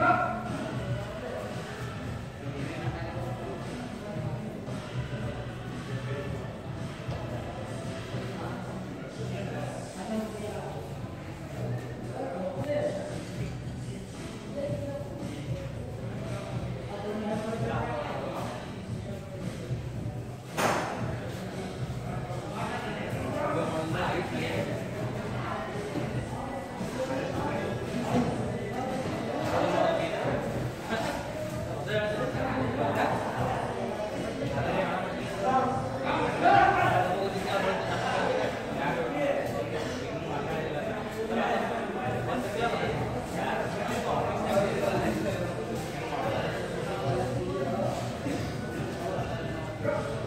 Stop. Go.